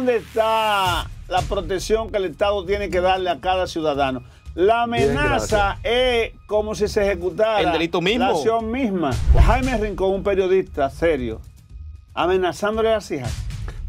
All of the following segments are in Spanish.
¿Dónde está la protección que el Estado tiene que darle a cada ciudadano? La amenaza es como si se ejecutara El delito mismo. la acción misma. Jaime Rincón, un periodista serio, amenazándole a las hijas.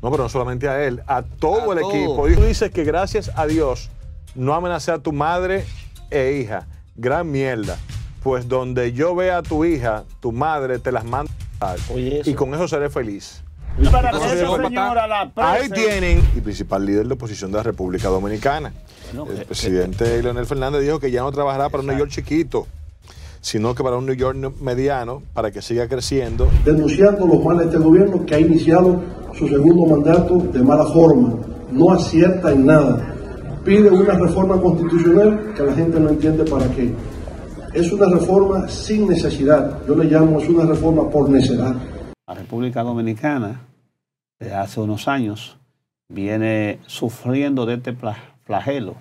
No, pero no solamente a él, a todo A el todo. equipo. Y tú dices que gracias a Dios no amenacé a tu madre e hija. Gran mierda. Pues donde yo vea a tu hija, tu madre, te las mando a Oye. Y con eso seré feliz. Para No, que señora la Ahí tienen. Y principal líder de oposición de la República Dominicana. El que- presidente Leonel Fernández dijo que ya no trabajará para un New York chiquito, sino que para un New York mediano, para que siga creciendo. denunciando los males de este gobierno que ha iniciado su segundo mandato de mala forma, no acierta en nada. Pide una reforma constitucional que la gente no entiende para qué. Es una reforma sin necesidad. Yo le llamo, es una reforma por necedad. La República Dominicana, desde hace unos años, viene sufriendo de este flagelo,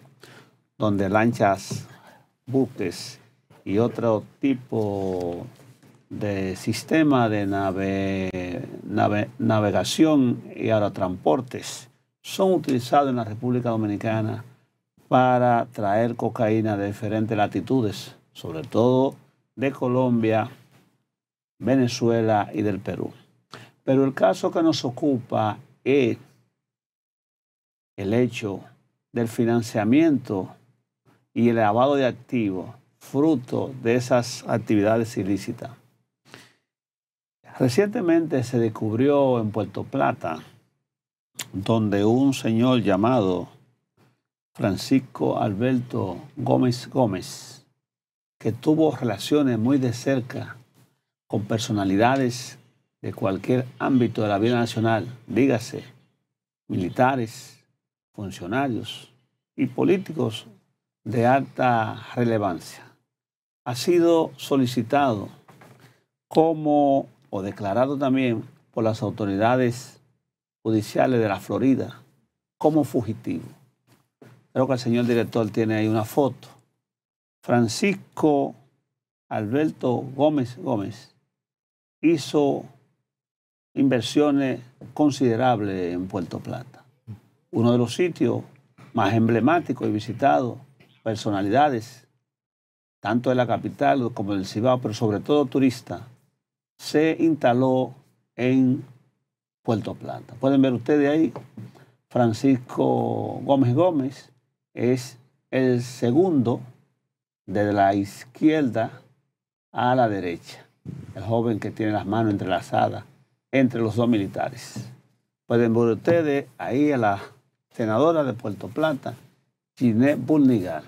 donde lanchas, buques y otro tipo de sistema de nave- nave- navegación y aerotransportes son utilizados en la República Dominicana para traer cocaína de diferentes latitudes, sobre todo de Colombia, Venezuela y del Perú. Pero el caso que nos ocupa es el hecho del financiamiento y el lavado de activos fruto de esas actividades ilícitas. Recientemente se descubrió en Puerto Plata, donde un señor llamado Francisco Alberto Gómez Gómez, que tuvo relaciones muy de cerca con personalidades de cualquier ámbito de la vida nacional, dígase, militares, funcionarios y políticos de alta relevancia. Ha sido solicitado como, o declarado también por las autoridades judiciales de la Florida como fugitivo. Creo que el señor director tiene ahí una foto. Francisco Alberto Gómez Gómez hizo inversiones considerables en Puerto Plata. Uno de los sitios más emblemáticos y visitados, personalidades, tanto de la capital como del Cibao, pero sobre todo turistas, se instaló en Puerto Plata. Pueden ver ustedes ahí, Francisco Gómez Gómez es el segundo de la izquierda a la derecha, el joven que tiene las manos entrelazadas entre los dos militares. Pueden ver ustedes ahí a la senadora de Puerto Plata, Ginette Bulnigar.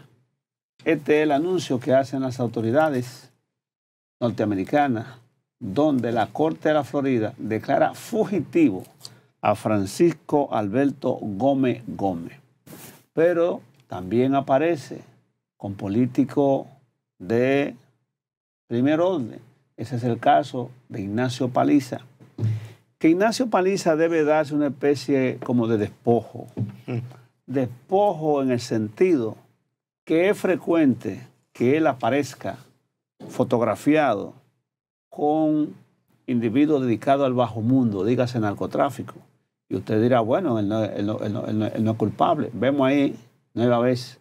Este es el anuncio que hacen las autoridades norteamericanas, donde la Corte de la Florida declara fugitivo a Francisco Alberto Gómez Gómez. Pero también aparece con político de primer orden. Ese es el caso de Ignacio Paliza. Que Ignacio Paliza debe darse una especie como de despojo. Despojo en el sentido que es frecuente que él aparezca fotografiado con individuos dedicados al bajo mundo, dígase narcotráfico. Y usted dirá, bueno, él no, él no- él no- él no- él no es culpable. Vemos ahí nueva vez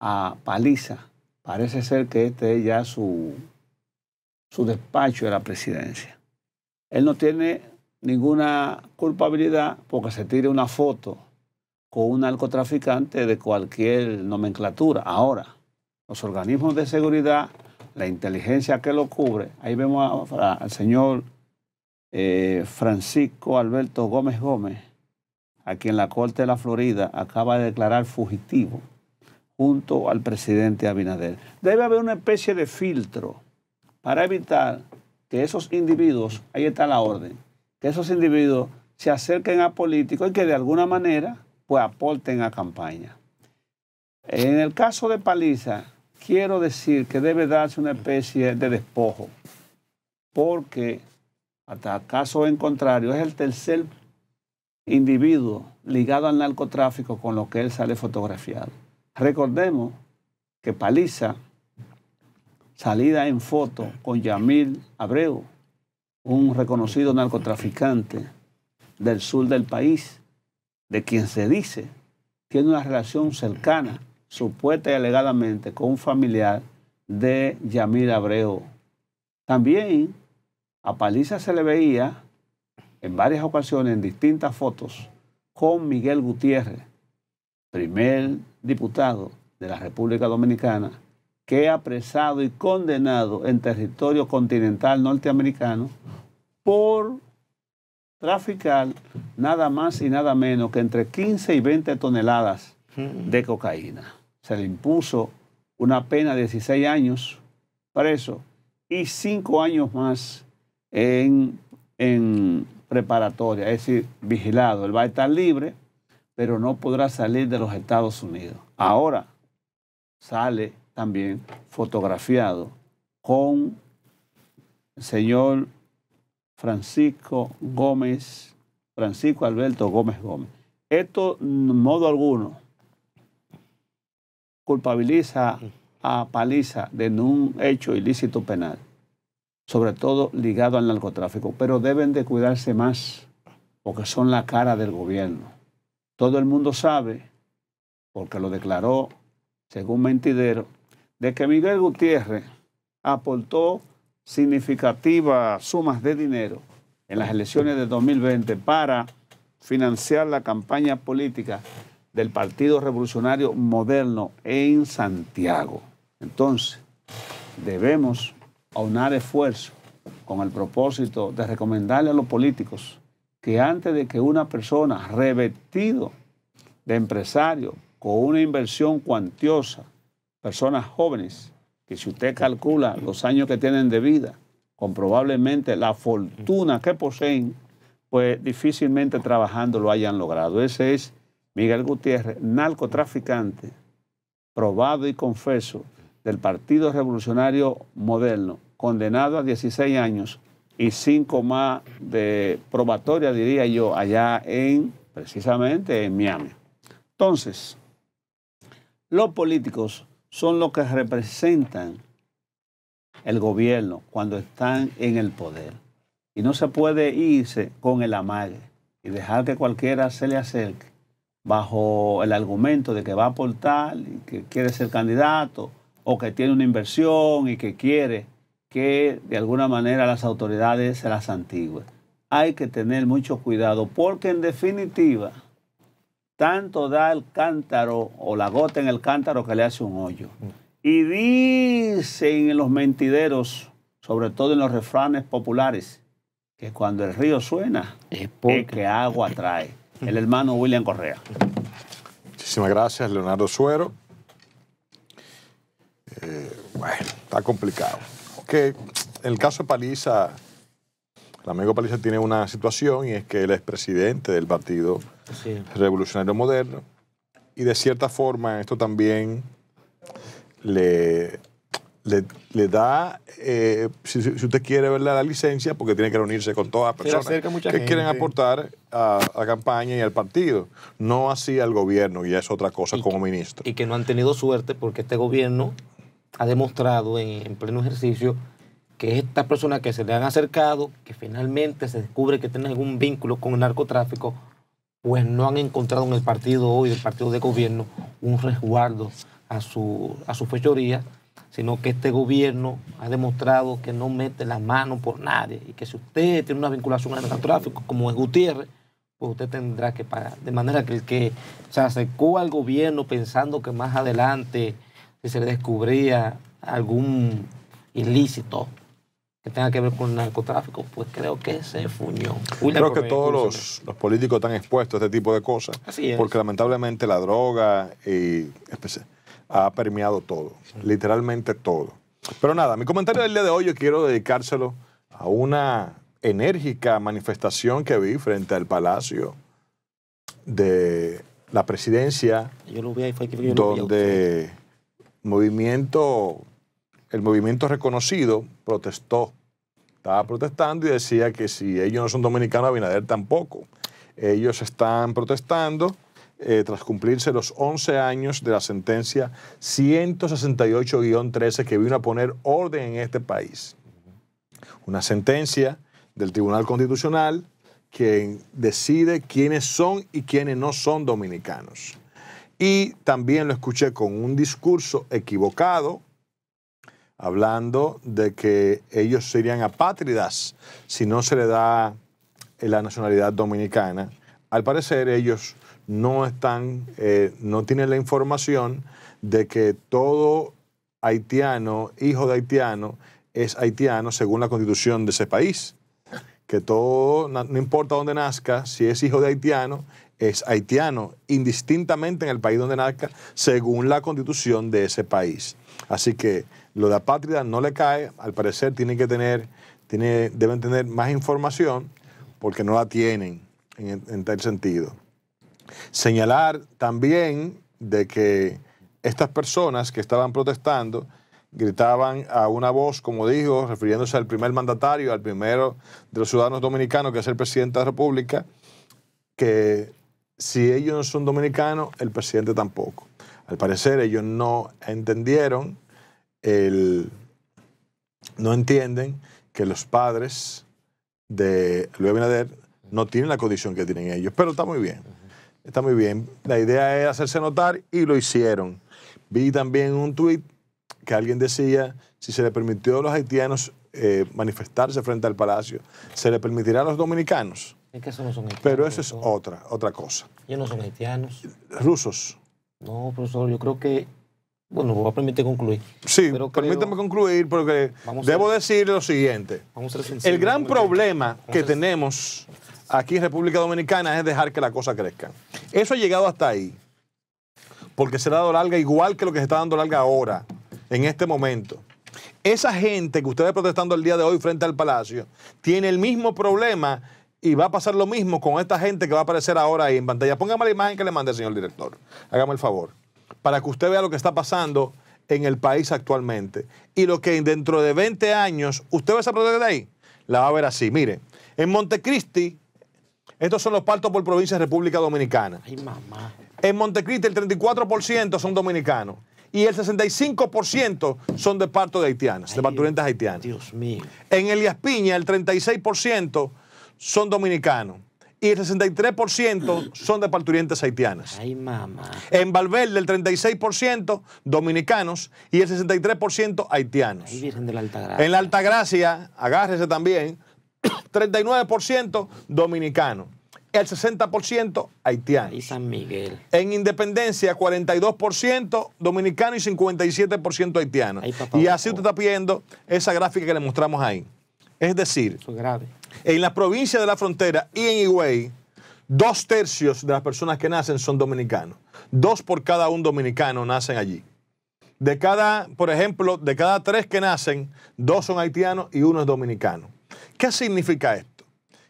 a Paliza. Parece ser que este es ya su, su despacho de la presidencia. Él no tiene ninguna culpabilidad porque se tire una foto con un narcotraficante de cualquier nomenclatura. Ahora, los organismos de seguridad, la inteligencia que lo cubre, ahí vemos al señor eh, Francisco Alberto Gómez Gómez, a quien la Corte de la Florida acaba de declarar fugitivo junto al presidente Abinader. Debe haber una especie de filtro para evitar que esos individuos, ahí está la orden, que esos individuos se acerquen a políticos y que de alguna manera pues aporten a campaña. En el caso de Paliza, quiero decir que debe darse una especie de despojo, porque hasta caso en contrario es el tercer individuo ligado al narcotráfico con lo que él sale fotografiado. Recordemos que Paliza, salida en foto con Yamil Abreu, un reconocido narcotraficante del sur del país, de quien se dice tiene una relación cercana, supuesta y alegadamente, con un familiar de Yamir Abreu. También a Paliza se le veía en varias ocasiones, en distintas fotos, con Miguel Gutiérrez, primer diputado de la República Dominicana, que apresado y condenado en territorio continental norteamericano por traficar nada más y nada menos que entre 15 y 20 toneladas de cocaína. Se le impuso una pena de 16 años preso y 5 años más en, en preparatoria, es decir, vigilado. Él va a estar libre, pero no podrá salir de los Estados Unidos. Ahora sale también fotografiado con el señor Francisco Gómez, Francisco Alberto Gómez Gómez. Esto, en modo alguno, culpabiliza a Paliza de un hecho ilícito penal, sobre todo ligado al narcotráfico, pero deben de cuidarse más porque son la cara del gobierno. Todo el mundo sabe, porque lo declaró según Mentidero, de que Miguel Gutiérrez aportó significativas sumas de dinero en las elecciones de 2020 para financiar la campaña política del Partido Revolucionario Moderno en Santiago. Entonces, debemos aunar esfuerzo con el propósito de recomendarle a los políticos que antes de que una persona revestido de empresario con una inversión cuantiosa, personas jóvenes, que si usted calcula los años que tienen de vida, con probablemente la fortuna que poseen, pues difícilmente trabajando lo hayan logrado. Ese es Miguel Gutiérrez, narcotraficante, probado y confeso del Partido Revolucionario Moderno, condenado a 16 años y cinco más de probatoria, diría yo, allá en, precisamente en Miami. Entonces, los políticos son los que representan el gobierno cuando están en el poder. Y no se puede irse con el amague y dejar que cualquiera se le acerque bajo el argumento de que va a aportar y que quiere ser candidato o que tiene una inversión y que quiere que de alguna manera las autoridades se las antigüen. Hay que tener mucho cuidado porque en definitiva tanto da el cántaro o la gota en el cántaro que le hace un hoyo. Y dicen en los mentideros, sobre todo en los refranes populares, que cuando el río suena es, que agua trae. El hermano William Correa. Muchísimas gracias, Leonardo Suero. Eh, bueno, está complicado. en el caso de Paliza, el amigo Paliza tiene una situación y es que él es presidente del partido revolucionario moderno. Y de cierta forma esto también le, le, da, eh, si, usted quiere ver la licencia, porque tiene que reunirse con todas las personas que quieren aportar a la campaña y al partido. No así al gobierno, y es otra cosa como ministro. Y que no han tenido suerte porque este gobierno ha demostrado en, en pleno ejercicio que estas personas que se le han acercado, que finalmente se descubre que tienen algún vínculo con el narcotráfico, pues no han encontrado en el partido hoy, el partido de gobierno, un resguardo a su, a su fechoría, sino que este gobierno ha demostrado que no mete la mano por nadie y que si usted tiene una vinculación al narcotráfico, como es Gutiérrez, pues usted tendrá que pagar. De manera que el que se acercó al gobierno pensando que más adelante, si se le descubría algún ilícito, que tenga que ver con el narcotráfico, pues creo que se fuñó. creo que todos los, políticos están expuestos a este tipo de cosas. Porque lamentablemente la droga y, ha permeado todo, literalmente todo. Pero nada, mi comentario del día de hoy yo quiero dedicárselo a una enérgica manifestación que vi frente al Palacio de la presidencia, yo lo vi ahí, fue que donde movimiento el movimiento reconocido protestó. Estaba protestando y decía que si ellos no son dominicanos, Abinader tampoco. Ellos están protestando eh, tras cumplirse los 11 años de la sentencia 168-13 que vino a poner orden en este país. Una sentencia del Tribunal Constitucional quien decide quiénes son y quiénes no son dominicanos. Y también lo escuché con un discurso equivocado, hablando de que ellos serían apátridas si no se le da la nacionalidad dominicana. Al parecer ellos no están, eh, no tienen la información de que todo haitiano, hijo de haitiano, es haitiano según la constitución de ese país. Que todo, no importa dónde nazca, si es hijo de haitiano, es haitiano, indistintamente en el país donde nazca, según la constitución de ese país. Así que lo de apátrida no le cae, al parecer tienen que tener, tiene, deben tener más información porque no la tienen en, en tal sentido. Señalar también de que estas personas que estaban protestando gritaban a una voz, como dijo, refiriéndose al primer mandatario, al primero de los ciudadanos dominicanos, que es el presidente de la República, que si ellos no son dominicanos, el presidente tampoco. Al parecer ellos no entendieron, el, no entienden que los padres de Luis Abinader no tienen la condición que tienen ellos, pero está muy bien, está muy bien. La idea es hacerse notar y lo hicieron. Vi también un tuit que alguien decía, si se le permitió a los haitianos eh, manifestarse frente al palacio, ¿se le permitirá a los dominicanos? Es que eso no son haitianos. Pero eso es otra, otra cosa. Ellos no son haitianos. Rusos. No, profesor, yo creo que... Bueno, me voy a permitir concluir. Sí, Pero creo- concluir porque Vamos a- debo decir lo siguiente. Vamos a ser El gran problema que a tenemos aquí en República Dominicana es dejar que la cosa crezca. Eso ha llegado hasta ahí. Porque se le ha dado larga igual que lo que se está dando larga ahora, en este momento. Esa gente que ustedes protestando el día de hoy frente al Palacio tiene el mismo problema y va a pasar lo mismo con esta gente que va a aparecer ahora ahí en pantalla. Póngame la imagen que le mandé, señor director. Hágame el favor. Para que usted vea lo que está pasando en el país actualmente. Y lo que dentro de 20 años, usted ve esa protesta de ahí, la va a ver así. Mire, en Montecristi, estos son los partos por provincia de República Dominicana. Ay, mamá. En Montecristi el 34% son dominicanos y el 65% son de parto de haitianas, de Ay, parturientas haitianas. Dios mío. En Elias Piña el 36% son dominicanos y el 63% son de parturientes haitianas. Ay, mamá. En Valverde el 36% dominicanos y el 63% haitianos. Ay, Virgen de la Altagracia. En la Altagracia, agárrese también, 39% dominicano, el 60% haitiano. Ay, San Miguel. En Independencia, 42% dominicano y 57% haitiano. Ay, papá, y así por usted está viendo esa gráfica que le mostramos ahí. Es decir, Eso es grave. en la provincia de la frontera y en Higüey, dos tercios de las personas que nacen son dominicanos. Dos por cada un dominicano nacen allí. De cada, por ejemplo, de cada tres que nacen, dos son haitianos y uno es dominicano. ¿Qué significa esto?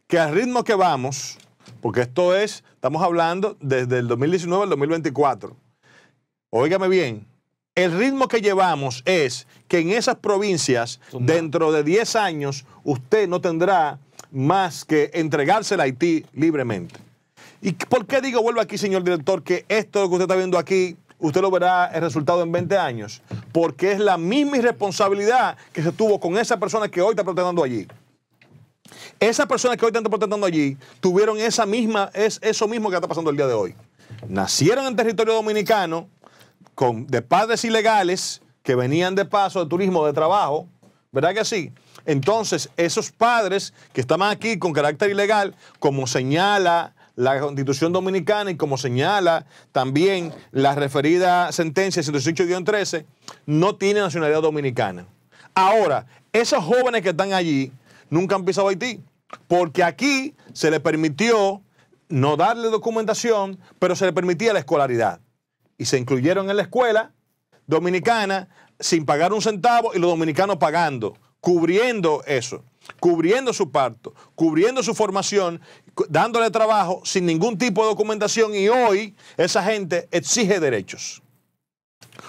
Que al ritmo que vamos, porque esto es, estamos hablando desde el 2019 al 2024. Óigame bien, el ritmo que llevamos es que en esas provincias, dentro de 10 años, usted no tendrá más que entregarse a Haití libremente. ¿Y por qué digo, vuelvo aquí, señor director, que esto que usted está viendo aquí, usted lo verá el resultado en 20 años? Porque es la misma irresponsabilidad que se tuvo con esa persona que hoy está protestando allí. Esas personas que hoy están protestando allí tuvieron esa misma, es eso mismo que está pasando el día de hoy. Nacieron en territorio dominicano con, de padres ilegales que venían de paso de turismo, de trabajo, ¿verdad que sí? Entonces, esos padres que estaban aquí con carácter ilegal, como señala la Constitución Dominicana y como señala también la referida sentencia 118-13, no tienen nacionalidad dominicana. Ahora, esos jóvenes que están allí nunca han pisado Haití, porque aquí se les permitió no darle documentación, pero se les permitía la escolaridad. Y se incluyeron en la escuela dominicana sin pagar un centavo y los dominicanos pagando, cubriendo eso, cubriendo su parto, cubriendo su formación, dándole trabajo sin ningún tipo de documentación y hoy esa gente exige derechos.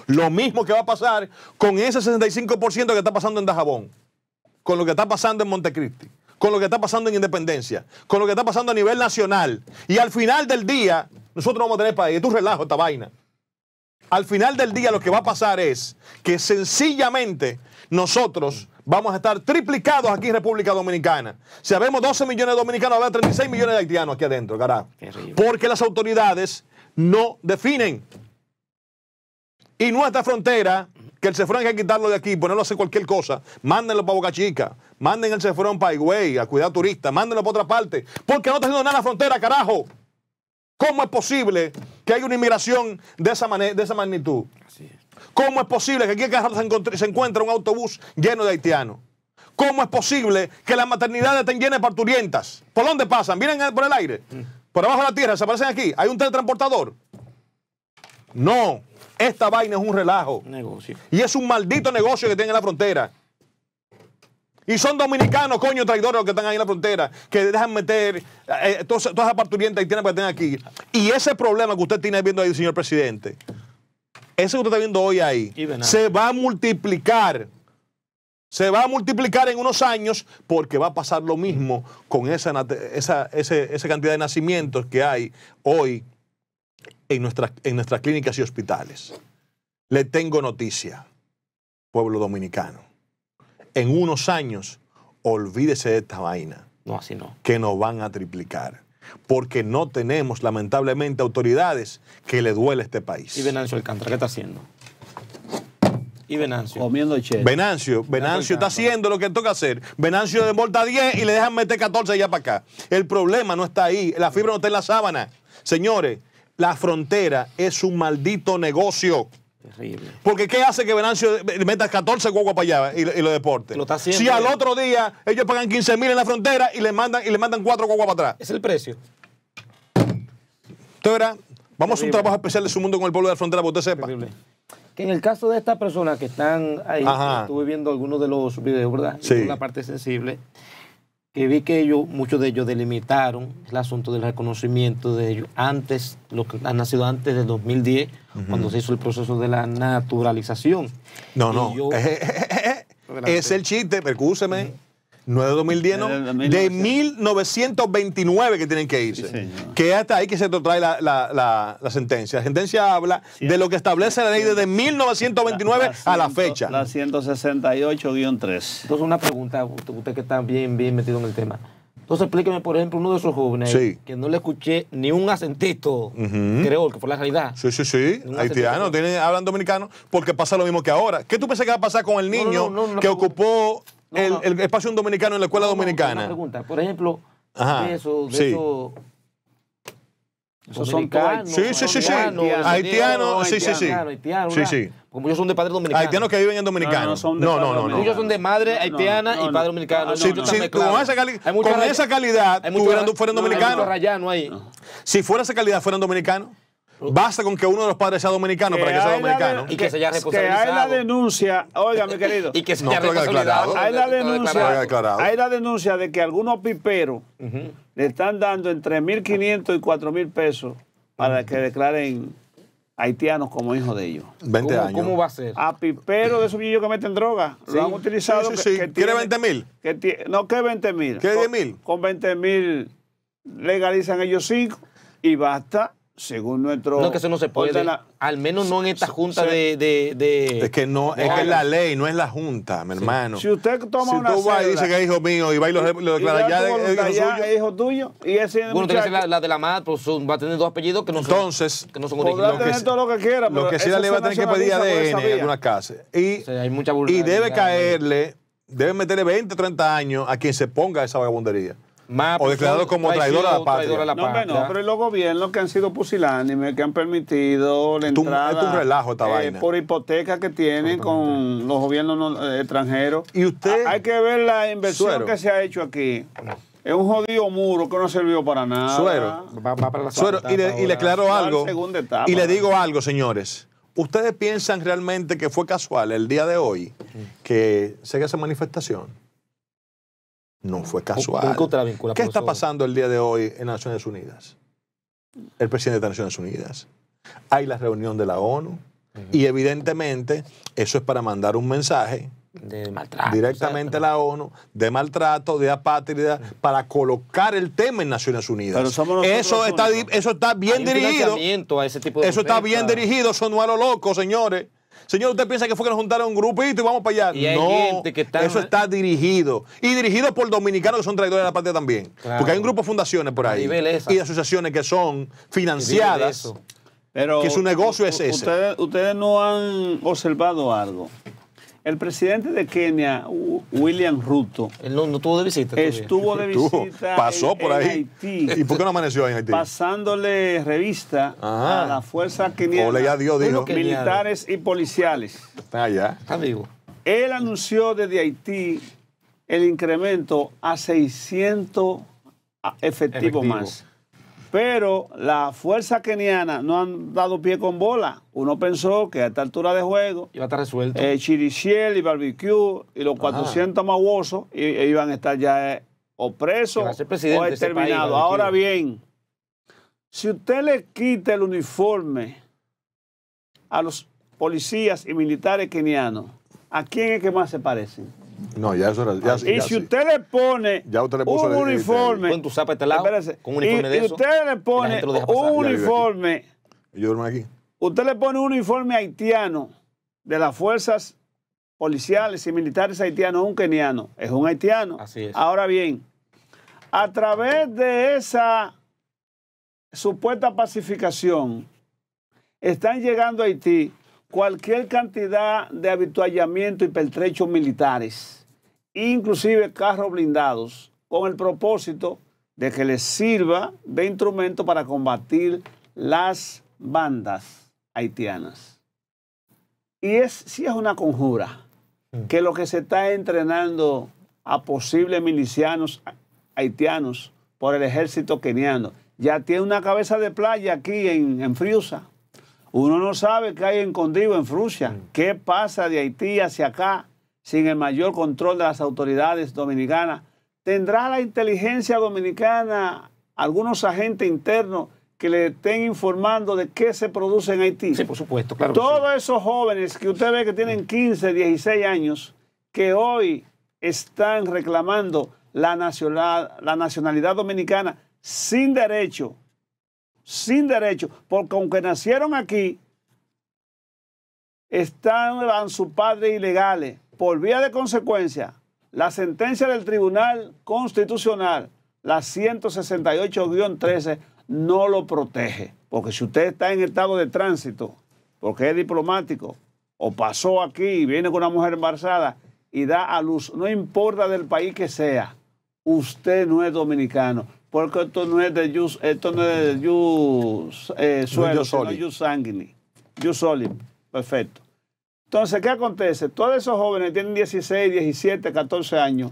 Lo mismo que va a pasar con ese 65% que está pasando en Dajabón, con lo que está pasando en Montecristi, con lo que está pasando en Independencia, con lo que está pasando a nivel nacional. Y al final del día, nosotros no vamos a tener país. Es un relajo esta vaina. Al final del día lo que va a pasar es que sencillamente nosotros vamos a estar triplicados aquí en República Dominicana. Si habemos 12 millones de dominicanos, habrá 36 millones de haitianos aquí adentro, carajo. Porque las autoridades no definen. Y nuestra frontera, que el cefrón hay que quitarlo de aquí, ponerlo a hacer cualquier cosa, mándenlo para Boca Chica, manden el cefrón para Higüey, a cuidar turistas, mándenlo para otra parte, porque no está haciendo nada la frontera, carajo. ¿Cómo es posible que haya una inmigración de esa, de esa magnitud? ¿Cómo es posible que aquí cada rato se, se encuentre un autobús lleno de haitianos? ¿Cómo es posible que las maternidades estén llenas de parturientas? ¿Por dónde pasan? ¿Vienen por el aire? ¿Por abajo de la tierra? ¿Se aparecen aquí? ¿Hay un teletransportador? No. Esta vaina es un relajo. Negocio. Y es un maldito negocio que tienen en la frontera. Y son dominicanos, coño, traidores los que están ahí en la frontera, que dejan meter eh, eh todas, esas parturientas haitianas que tienen aquí. Y ese problema que usted tiene viendo ahí, señor presidente, ese que usted está viendo hoy ahí, se va a multiplicar. Se va a multiplicar en unos años porque va a pasar lo mismo con esa, esa, esa cantidad de nacimientos que hay hoy en, nuestras en nuestras clínicas y hospitales. Le tengo noticia, pueblo dominicano. En unos años, olvídese de esta vaina. No, así no. Que nos van a triplicar porque no tenemos lamentablemente autoridades que le duele a este país. ¿Y Venancio Alcántara qué está haciendo? ¿Y Venancio? Comiendo che. Venancio, Venancio está haciendo lo que toca hacer. Venancio desmonta 10 y le dejan meter 14 allá para acá. El problema no está ahí, la fibra no está en la sábana. Señores, la frontera es un maldito negocio. Terrible. Porque ¿qué hace que Venancio meta 14 guaguas para allá y, lo deporte? Lo está haciendo. Si al otro día ellos pagan 15 mil en la frontera y le mandan y le mandan 4 guaguas para atrás. Es el precio. Verá, vamos a un trabajo especial de su mundo con el pueblo de la frontera, para que usted sepa. Terrible. Que en el caso de estas personas que están ahí, estuve viendo algunos de los videos, ¿verdad? Sí. la parte sensible que vi que ellos, muchos de ellos delimitaron el asunto del reconocimiento de ellos antes, lo que han nacido antes del 2010, cuando se hizo el proceso de la naturalización. No, no. es el chiste, percúseme. No es de 2010, no. De 1929 que tienen que irse. que hasta ahí que se trae la, la, la, sentencia. La sentencia habla de lo que establece la ley desde 1929 a la fecha. La 168-3. Entonces, una pregunta, usted que está bien, bien metido en el tema. Entonces, explíqueme, por ejemplo, uno de esos jóvenes que no le escuché ni un acentito creo que fue la realidad. Sí, sí, sí. Haitiano, hablan dominicano, porque pasa lo mismo que ahora. ¿Qué tú pensás que va a pasar con el niño que ocupó el, espacio dominicano en la escuela dominicana. Una pregunta, por ejemplo, de eso, de eso. Esos son Sí, sí, sí, sí. Haitianos, sí, sí, sí. Sí, sí. Como ellos son de padre dominicano. Haitianos que viven en dominicano. No, no, no. no, Ellos son de madre haitiana y padre dominicano. Con esa, con esa calidad, fueran dominicanos. ahí. Si fuera esa calidad, fueran dominicanos. Basta con que uno de los padres sea dominicano para que sea dominicano. y que, se haya responsabilizado. Que hay la denuncia, oiga, mi querido. y que se haya responsabilizado. Hay la denuncia, hay la denuncia de que algunos piperos le están dando entre 1.500 y 4.000 pesos para que declaren haitianos como hijos de ellos. 20 ¿Cómo, años. ¿Cómo va a ser? A piperos de esos niños que meten droga. Lo han utilizado. Sí, sí, sí. ¿Quiere 20 mil? No, que 20 mil. ¿Qué 10 mil? Con 20 mil legalizan ellos 5 y basta según nuestro... No, que eso no se puede. al menos no en esta junta de, de, Es que no, es que la ley, no es la junta, mi hermano. Si usted toma si una tú vas y dices que es hijo mío y va y lo, declara ya, es hijo, es hijo tuyo y ese Bueno, tiene que ser la, de la madre, pues va a tener dos apellidos que no son, Entonces, que no son originales. Podrá tener todo lo que quiera, Lo que sí la ley va a tener que pedir ADN en algunas casas. Y, hay mucha y debe caerle, debe meterle 20, 30 años a quien se ponga esa vagabundería o declarado como traidor a la patria. no, no, pero los gobiernos que han sido pusilánimes, que han permitido la entrada. Es un relajo esta eh, vaina. Por hipoteca que tienen con los gobiernos eh, extranjeros. Y usted. hay que ver la inversión que se ha hecho aquí. Es un jodido muro que no sirvió para nada. Suero. Va, para la Suero. y, le, y le aclaro algo. y le digo algo, señores. ¿Ustedes piensan realmente que fue casual el día de hoy que se haga esa manifestación? No fue casual. ¿Qué está pasando el día de hoy en Naciones Unidas? El presidente de Naciones Unidas. Hay la reunión de la ONU y evidentemente eso es para mandar un mensaje de maltrato, directamente a la ONU, de maltrato, de apátrida, para colocar el tema en Naciones Unidas. eso, está, eso está bien dirigido. A ese tipo de eso está bien dirigido, eso no a lo loco, señores. Señor, ¿usted piensa que fue que nos juntaron un grupito y vamos para allá? Y hay no, gente que está- eso está dirigido. Y dirigido por dominicanos que son traidores de la patria también. Claro. Porque hay un grupo de fundaciones por ahí. Y de asociaciones que son financiadas. Pero que su negocio es ese. Ustedes, ustedes no han observado algo. El presidente de Kenia, William Ruto, Él no, no tuvo de visita. todavía. estuvo de Tú, visita pasó en- por en ahí. Haití, ¿Y por qué no amaneció ahí en Haití? pasándole revista Ajá. a la fuerza keniana, Dios, dijo. Militares y policiales. Están allá. Está vivo. Él anunció desde Haití el incremento a 600 a- efectivos Efectivo. más. Pero la fuerza keniana no han dado pie con bola. Uno pensó que a esta altura de juego, Iba a estar resuelto. eh, Chirichiel y Barbecue y los 400 maguosos iban a estar ya eh, o presos presidente o exterminados. Ahora bien, si usted le quita el uniforme a los policías y militares kenianos, ¿a quién es que más se parecen? No, ya eso era. Ya, y ya si sí. usted le pone Ya usted le puso un uniforme, Pon tu zapa a este lado, espérese, con un uniforme y, de y eso, usted le pone un uniforme, Yo duermo aquí. usted le pone un uniforme haitiano de las fuerzas policiales y militares haitianos a un keniano, es un haitiano. Así es. Ahora bien, a través de esa supuesta pacificación, están llegando a Haití cualquier cantidad de habituallamiento y pertrechos militares, inclusive carros blindados, con el propósito de que les sirva de instrumento para combatir las bandas haitianas. Y es, sí es una conjura que lo que se está entrenando a posibles milicianos haitianos por el ejército keniano ya tiene una cabeza de playa aquí en, en Friusa. Uno no sabe qué hay escondido en Frusia, qué pasa de Haití hacia acá sin el mayor control de las autoridades dominicanas. ¿Tendrá la inteligencia dominicana algunos agentes internos que le estén informando de qué se produce en Haití? Sí, por supuesto, claro. sí. Todos esos jóvenes que usted ve que tienen 15, 16 años, que hoy están reclamando la nacional- la nacionalidad dominicana sin derecho, sin derecho, porque aunque nacieron aquí, están en su padre ilegales. Por vía de consecuencia, la sentencia del Tribunal Constitucional, la 168-13, no lo protege. Porque si usted está en estado de tránsito, porque es diplomático, o pasó aquí y viene con una mujer embarazada y da a luz, no importa del país que sea, usted no es dominicano. Porque esto no es de jus, esto no es de jus, eh, suelo, jus sino soli. jus sanguini. Jus soli. Perfecto. Entonces, ¿qué acontece? Todos esos jóvenes tienen 16, 17, 14 años.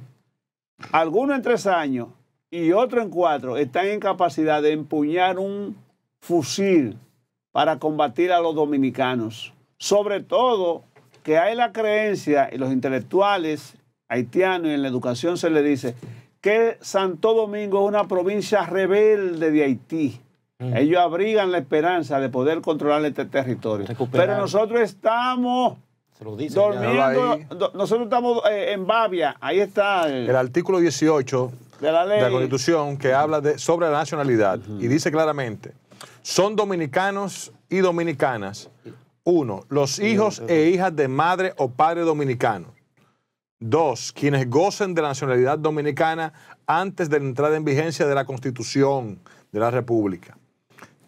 Algunos en 3 años y otros en 4 están en capacidad de empuñar un fusil para combatir a los dominicanos. Sobre todo que hay la creencia, y los intelectuales haitianos y en la educación se le dice, que Santo Domingo es una provincia rebelde de Haití. Ellos abrigan la esperanza de poder controlar este territorio. Recuperar. Pero nosotros estamos Se lo dice. ya. durmiendo, do- nosotros estamos eh, en Babia, ahí está el- El artículo 18 de la ley. de la Constitución que habla de, sobre la nacionalidad y dice claramente, son dominicanos y dominicanas, uno, los hijos e hijas de madre o padre dominicano. Dos, quienes gocen de la nacionalidad dominicana antes de la entrada en vigencia de la Constitución de la República.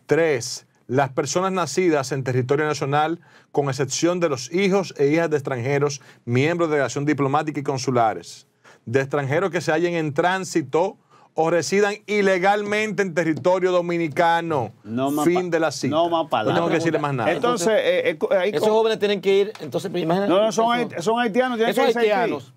Tres, las personas nacidas en territorio nacional, con excepción de los hijos e hijas de extranjeros, miembros de delegación diplomática y consulares, de extranjeros que se hallen en tránsito o residan ilegalmente en territorio dominicano. No más fin de la cita. no más palabras. tengo que decirle más nada. Entonces, eh, eh, ahí Esos jóvenes tienen que ir, entonces, pues, imagínate. no, no, son, son haitianos, tienen Esos que Haití. haitianos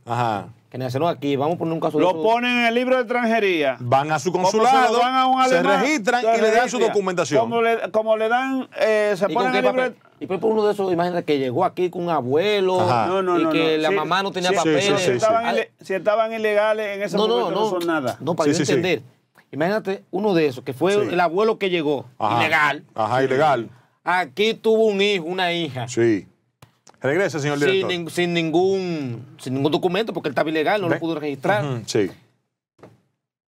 Nacieron aquí, vamos a poner un caso de Lo ponen en el libro de extranjería. Van a su consulado, dan a un se registran se y le dan su documentación. Como le, como le dan, eh, se ¿Y, con ponen el libro de- papel? y por ejemplo, uno de esos, imagínate que llegó aquí con un abuelo. No, no, y que no. la Sí, mamá no tenía sí, papeles. sí, sí, Si sí. estaban, si ilegales en ese momento no, no. son nada. No, para Sí, yo sí, sí. entender. Imagínate uno de esos, que fue Sí. el abuelo que llegó, Ajá. ilegal. Ajá, ilegal. Aquí tuvo un hijo, una hija. Sí. Regrese, señor director. sin ningún sin ningún documento porque él estaba ilegal, no Ve- lo pudo registrar. Sí.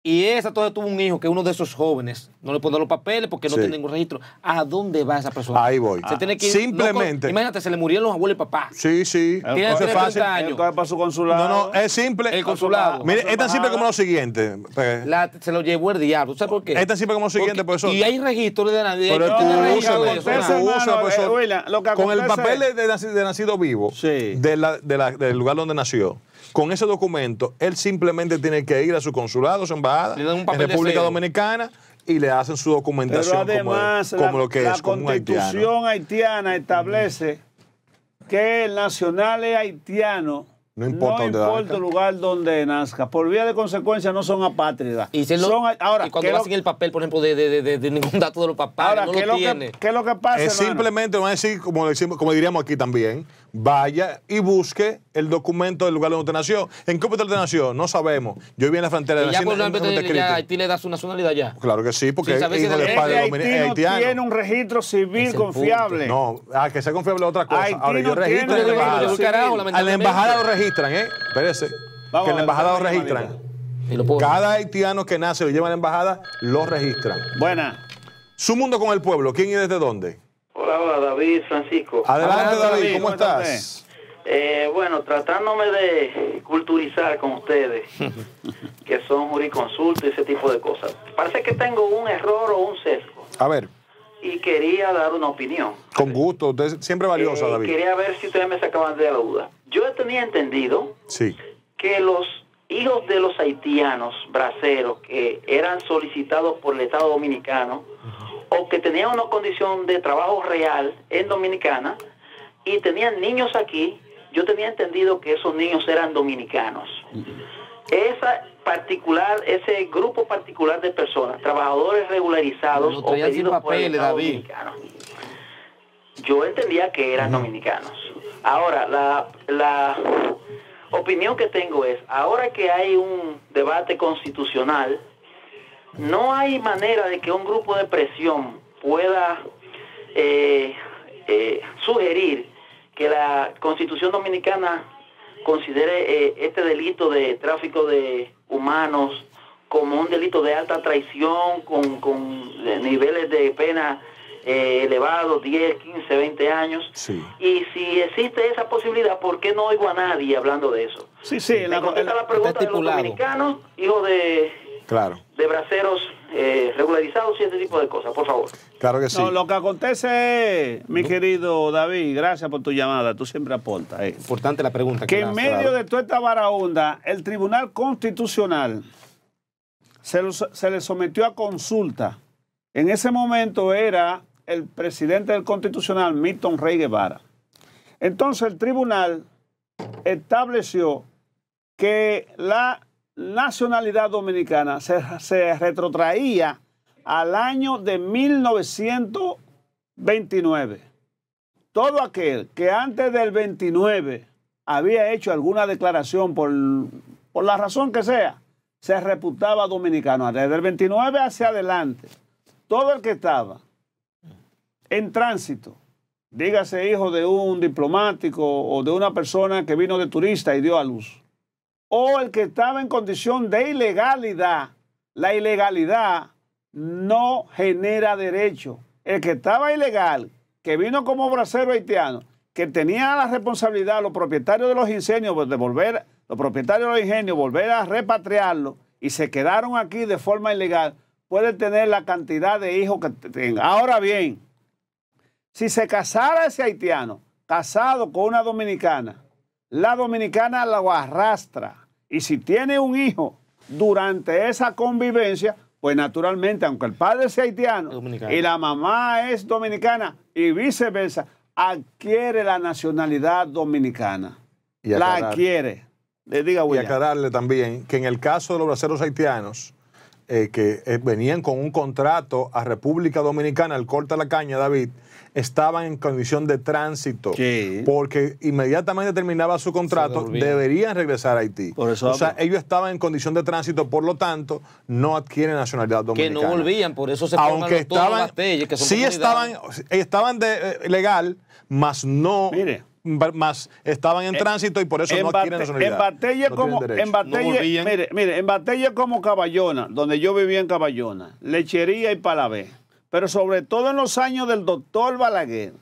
Y esa todavía tuvo un hijo que uno de esos jóvenes no le pone los papeles porque no Sí. tiene ningún registro. ¿A dónde va esa persona? Ahí voy. Se tiene que ir Simplemente-. Imagínate, se le murieron los abuelos y papá. Sí, sí. Tiene es fácil. 30 años. para su consulado. No, no, es simple. El consulado. Mire, es tan simple como lo siguiente. pues, La- se lo llevó el diablo. ¿Sabes por qué? Es tan simple como lo siguiente, Porque- profesor. Y hay registro de nadie. Pero eh, Con el papel de, de naci- de nacido vivo Sí. de la- de la- del lugar donde nació, con ese documento, él simplemente tiene que ir a su consulado, su embajada, Le dan un en papel República. Dominicana y le hacen su Pero documentación como, además, como la, lo que la es, haitiano. constitución haitiana establece que el nacional es haitiano. No importa dónde importa nazca. el lugar donde nazca. Por vía de consecuencia no son apátridas. Y, se lo- Son- ahora, y cuando ¿qué le lo- hacen el papel, por ejemplo, de, de, de- de- de ningún dato de los papás, ahora, no ¿qué, es lo lo tiene. que, qué es lo que pasa, Es simplemente, vamos a decir, como, decimos, como diríamos aquí también, vaya y busque el documento del lugar donde usted nació. ¿En qué hospital usted nació? No sabemos. Yo viví en la frontera de ejemplo, Montecristi. ya Haití le da su nacionalidad ya. Claro que sí, porque es hijo de la- padre Ese domini- haití no haitiano. tiene un registro civil confiable. No, ah, que sea confiable es otra cosa. Haití Ahora, no yo registro la A la embajada lo registran, ¿eh? Espérese. Vamos que a la embajada lo registran. Cada haitiano que nace lo lleva a la embajada, lo registran. Buena. Su mundo con el pueblo, ¿quién y desde dónde? Hola, hola, David Francisco. Adelante, Adelante, David, ¿cómo ¿cómo está estás? Eh, bueno, tratándome de culturizar con ustedes, que son jurisconsultos y ese tipo de cosas. Parece que tengo un error o un sesgo A ver, y quería dar una opinión. con gusto, usted es siempre valiosa, Eh, David. Quería ver si ustedes me sacaban de la duda. Yo tenía entendido Sí. que los hijos de los haitianos braceros que eran solicitados por el Estado Dominicano o que tenían una condición de trabajo real en Dominicana y tenían niños aquí, yo tenía entendido que esos niños eran dominicanos. Esa particular, ese grupo particular de personas, trabajadores regularizados o pedidos por el Estado David. Dominicano. Yo entendía que eran dominicanos. Ahora, la, la opinión que tengo es, ahora que hay un debate constitucional, no hay manera de que un grupo de presión pueda eh, eh, sugerir que la constitución dominicana considere eh, este delito de tráfico de humanos como un delito de alta traición con, con niveles de pena eh, elevados, 10, 15, 20 años. Sí. Y si existe esa posibilidad, ¿por qué no oigo a nadie hablando de eso? Sí, sí. Me la- contesta la- la pregunta de los dominicanos, hijos de, Claro, de braceros eh, regularizados y ese tipo de cosas, por favor. claro que sí. no, lo que acontece mi querido David, gracias por tu llamada. Tú siempre aportas. eh. Importante la pregunta. que en medio de toda esta varaunda, el Tribunal Constitucional se, lo- se le sometió a consulta. En ese momento era el presidente del Constitucional, Milton Rey Guevara. Entonces el tribunal estableció que la nacionalidad dominicana se, retrotraía al año de 1929 todo aquel que antes del 29 había hecho alguna declaración por, por la razón que sea, se reputaba dominicano. Desde el 29 hacia adelante, todo el que estaba en tránsito, dígase hijo de un diplomático o de una persona que vino de turista y dio a luz, o el que estaba en condición de ilegalidad, la ilegalidad no genera derecho. El que estaba ilegal, que vino como bracero haitiano, que tenía la responsabilidad, los propietarios de los ingenios, de volver, los propietarios de los ingenios, volver a repatriarlo y se quedaron aquí de forma ilegal, puede tener la cantidad de hijos que tenga. Ahora bien, si se casara ese haitiano, casado con una dominicana, la dominicana lo arrastra. Y si tiene un hijo durante esa convivencia, pues naturalmente, aunque el padre sea haitiano y la mamá es dominicana y viceversa, adquiere la nacionalidad dominicana. Y la adquiere. Le diga Y aclararle también que en el caso de los braceros haitianos, eh, que eh, venían con un contrato a República Dominicana, al corte de la caña, David, estaban en condición de tránsito. Sí. Porque inmediatamente terminaba su contrato, deberían regresar a Haití. Por eso o sea, ellos estaban en condición de tránsito, por lo tanto, no adquieren nacionalidad Que dominicana. no volvían, por eso se Aunque los estaban, Bastelles, que son sí estaban, estaban de, eh, legal, mas no Mire. Más estaban en tránsito y por eso no adquieren nacionalidad. En Batella, no como, mire, mire, en Batella como Caballona, donde yo vivía en Caballona, Lechería y Palabé, pero sobre todo en los años del doctor Balaguer,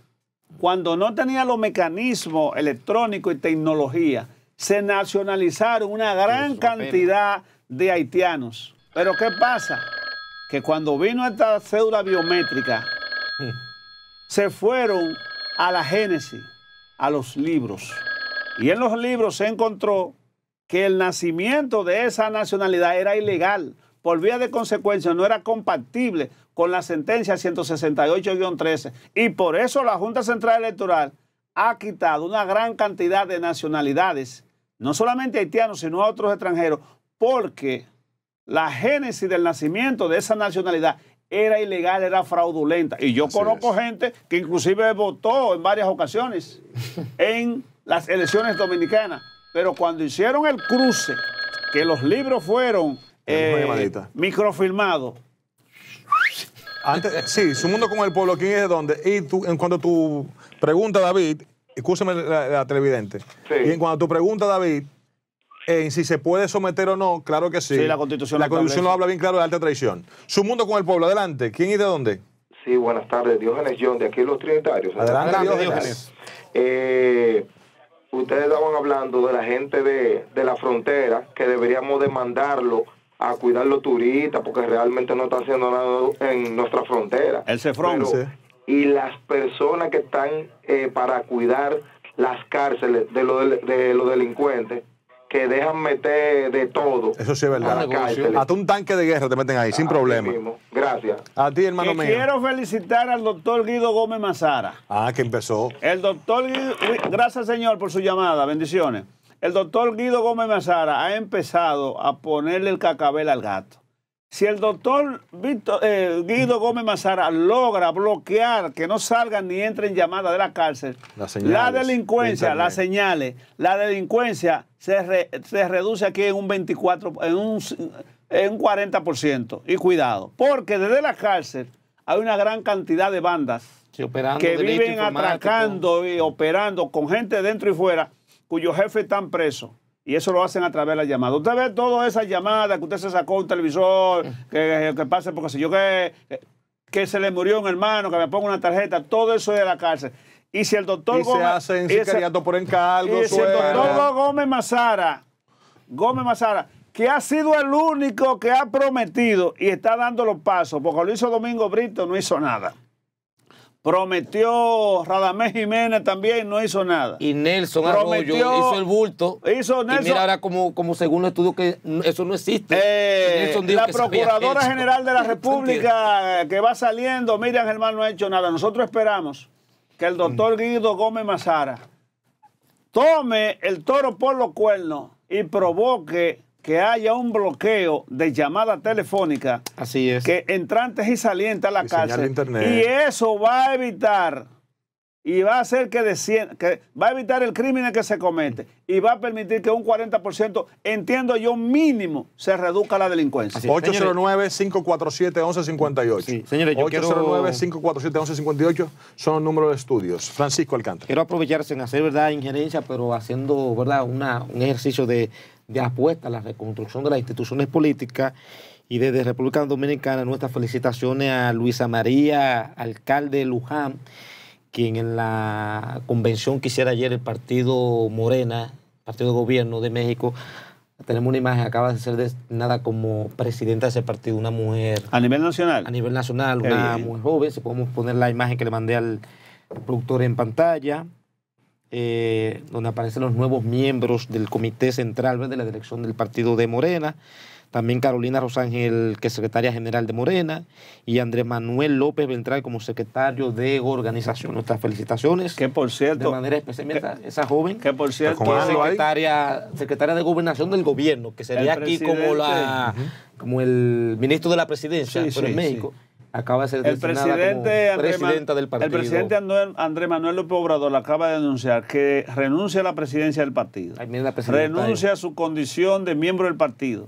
cuando no tenía los mecanismos electrónicos y tecnología, se nacionalizaron una gran cantidad de haitianos. Pero ¿qué pasa? Que cuando vino esta cédula biométrica, se fueron a la génesis, a los libros. Y en los libros se encontró que el nacimiento de esa nacionalidad era ilegal. Por vía de consecuencia, no era compatible con la sentencia 168-13. Y por eso la Junta Central Electoral ha quitado una gran cantidad de nacionalidades, no solamente haitianos, sino a otros extranjeros, porque la génesis del nacimiento de esa nacionalidad era ilegal, era fraudulenta. Y yo Así conozco es. gente que inclusive votó en varias ocasiones en las elecciones dominicanas. Pero cuando hicieron el cruce, que los libros fueron eh, microfilmados, Antes, sí, su mundo con el pueblo, ¿quién es de dónde? Y tú, en cuanto tu pregunta, David, escúchame la, la televidente. Sí. Y en cuanto tu pregunta, David, en si se puede someter o no, claro que sí. Sí, la Constitución La lo Constitución lo establece. habla bien claro de alta traición. Su mundo con el pueblo, adelante. ¿Quién y de dónde? Sí, buenas tardes. Diógenes John, de aquí Los Trinitarios. Adelante, Adelante, Diógenes. Diógenes. Eh, ustedes estaban hablando de la gente de, de la frontera, que deberíamos demandarlo a cuidar los turistas, porque realmente no están haciendo nada en nuestra frontera. El Cefrón. Pero- Sí. Y las personas que están eh, para cuidar las cárceles de los de los delincuentes, que dejan meter de todo. Eso sí es a verdad. las cárceles. Hasta un tanque de guerra te meten ahí, sin problema. mismo. Gracias. A ti, hermano que mío. quiero felicitar al doctor Guido Gómez Mazara. Ah, que empezó. El doctor Guido, gracias Señor por su llamada, bendiciones. El doctor Guido Gómez Mazara ha empezado a ponerle el cacabel al gato. Si el doctor eh, Guido Gómez Mazara logra bloquear que no salgan ni entren llamadas de la cárcel, Las señales la de delincuencia, internet. las señales, la delincuencia se, re- se reduce aquí en un 24, en un, en un 40%. Y cuidado, porque desde la cárcel hay una gran cantidad de bandas Sí, operando que viven atracando y operando con gente dentro y fuera, cuyos jefes están presos. Y eso lo hacen a través de la llamada. Usted ve todas esas llamadas que usted se sacó un televisor, que, que pase porque si yo que, que se le murió un hermano, que me ponga una tarjeta, todo eso es de la cárcel. Y si el doctor Y se Gómez- hacen y ese- por encargo, y si el doctor Gómez Mazara, Gómez Mazara, que ha sido el único que ha prometido y está dando los pasos, porque lo hizo Domingo Brito, no hizo nada. Prometió Radamés Jiménez también, no hizo nada. Y Nelson Prometió- Arroyo hizo el bulto. Hizo Y mira ahora como, como según los estudios que eso no existe. Eh, la Procuradora. General de la. República que va saliendo, Miriam Germán no ha hecho nada. Nosotros esperamos que el doctor Guido Gómez Mazara tome el toro por los cuernos y provoque que haya un bloqueo de llamada telefónica Así es. que entrantes y salientes a la Y cárcel. internet. Y eso va a evitar y va a hacer que, descien- que va a evitar el crimen que se comete y va a permitir que un 40%, entiendo yo, mínimo, se reduzca la delincuencia. Así 809-547-1158. Sí, señores, yo quiero- 809-547-1158 son los números de estudios. Francisco Alcántara. Quiero aprovecharse en hacer verdad injerencia, pero haciendo verdad Una, un ejercicio de, de apuesta a la reconstrucción de las instituciones políticas. Y desde República Dominicana, nuestras felicitaciones a Luisa María, alcalde de Luján, quien en la convención que hiciera ayer el partido Morena, Partido de Gobierno de México, tenemos una imagen, acaba de ser designada como presidenta de ese partido, una mujer A nivel nacional. a nivel nacional, una bien. mujer joven. Si podemos poner la imagen que le mandé al productor en pantalla, eh, donde aparecen los nuevos miembros del Comité Central de la dirección del partido de Morena. También Carolina Rosángel, que es secretaria general de Morena, y Andrés Manuel López Beltrán como secretario de organización. Nuestras felicitaciones. Que por de cierto, manera especial, mira, esa, esa joven que por cierto, ¿Cómo anda? secretaria, secretaria de gobernación del gobierno, que sería aquí como la como el ministro de la presidencia, Sí, pero sí, en México. Acaba de ser el presidente, como presidenta del partido. el presidente Andrés, Andrés Manuel López Obrador acaba de anunciar que renuncia a la presidencia del partido. Ay, la renuncia ahí. a su condición de miembro del partido.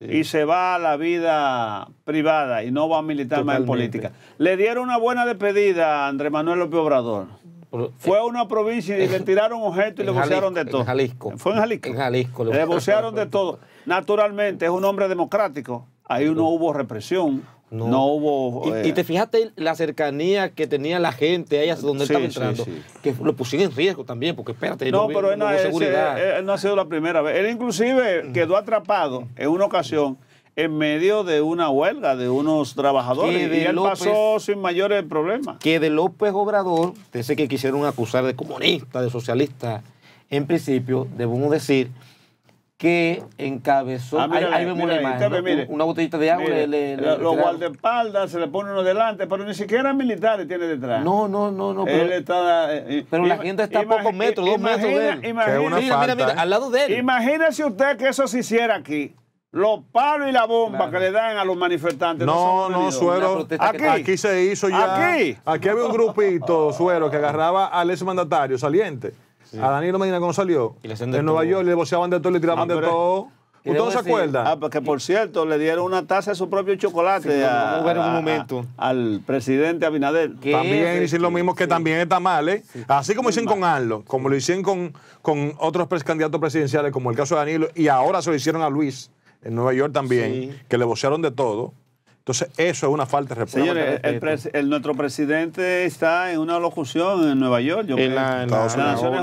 Y se va a la vida privada y no va a militar más en política. Le dieron una buena despedida a Andrés Manuel López Obrador. Fue a una provincia y le tiraron objetos y le vocearon de todo. En Jalisco. ¿Fue en Jalisco? En Jalisco. Le vocearon de todo. Naturalmente, es un hombre democrático. Ahí no hubo represión. No, hubo. Y, te fijaste la cercanía que tenía la gente ahí hasta donde él estaba entrando, que lo pusieron en riesgo también, porque espérate, no, pero él no, seguridad. él no ha sido la primera vez. Él inclusive quedó atrapado en una ocasión en medio de una huelga de unos trabajadores y él pasó sin mayores problemas. Que de López Obrador, ese que quisieron acusar de comunista, de socialista, en principio, debemos decir que encabezó. Ah, ahí, vemos la imagen. una botellita de agua. le, los guardaespaldas se le pone uno delante, pero ni siquiera militares tiene detrás. No, no, no. no pero, él está, eh, pero la gente está a pocos metros, dos metros de él. mira, mira, mira, al lado de él. Imagínese usted que eso se hiciera aquí. Los palos y la bomba que le dan a los manifestantes. No, no, suero. Aquí, aquí se hizo ya. Aquí. Aquí había un grupito, suero, que agarraba al ex mandatario a Danilo Medina cuando salió, en Nueva York le boceaban de todo, le tiraban ah, de todo. ¿Usted se acuerda? Ah, porque por cierto, le dieron una taza de su propio chocolate a, un momento. al presidente Abinader. También dicen lo mismo que también está mal, ¿eh? Así como hicieron con Arlo, como lo hicieron con, con otros candidatos presidenciales, como el caso de Danilo, y ahora se lo hicieron a Luis en Nueva York también, que le vocearon de todo. Entonces, eso es una falta de respeto. Señores, el, nuestro presidente está en una locución en Nueva York, yo en, la, las Naciones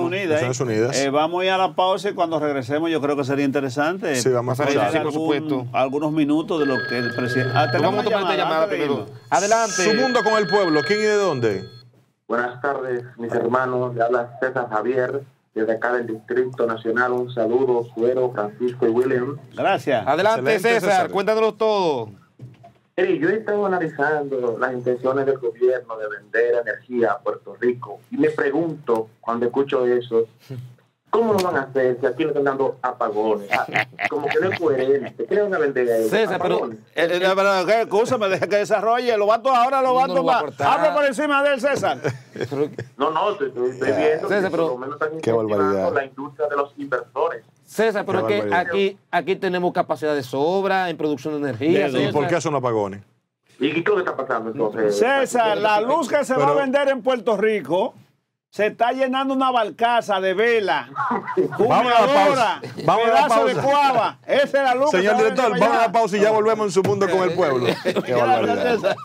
Unidas. ¿eh? Eh, vamos a ir a la pausa y cuando regresemos yo creo que sería interesante. Sí, vamos a hacer por supuesto. algunos minutos de lo que el presidente... Ah, vamos a tomar esta llamada primero. Adelante. Su mundo con el pueblo, ¿quién y de dónde? Buenas tardes, mis hermanos. Le habla César Javier desde acá del Distrito Nacional. Un saludo, Suero, Francisco y William. Gracias. Adelante, César, cuéntanos todo yo he estado analizando las intenciones del gobierno de vender energía a Puerto Rico y me pregunto, cuando escucho eso, ¿cómo lo van a hacer si aquí no están dando apagones? Ah, como que no es coherente. ¿Qué van a vender a ellos? César, pero, eh, eh, ¿qué cosa? Me deja que desarrolle. Lo vato ahora lo vato no más. Habla por encima de él, César. no, no, estoy, viendo César, que pero, por lo menos están incentivando la industria de los inversores. César, pero es que aquí, aquí tenemos capacidad de sobra en producción de energía. ¿Y por qué son apagones? ¿Y qué está pasando entonces? César, la luz que se va a vender en Puerto Rico se está llenando una barcaza de vela. vamos a la pausa. Vamos a la pausa. de cuava. Esa es la luz. Señor director, vamos a la pausa y ya volvemos en su mundo con el pueblo. Qué barbaridad.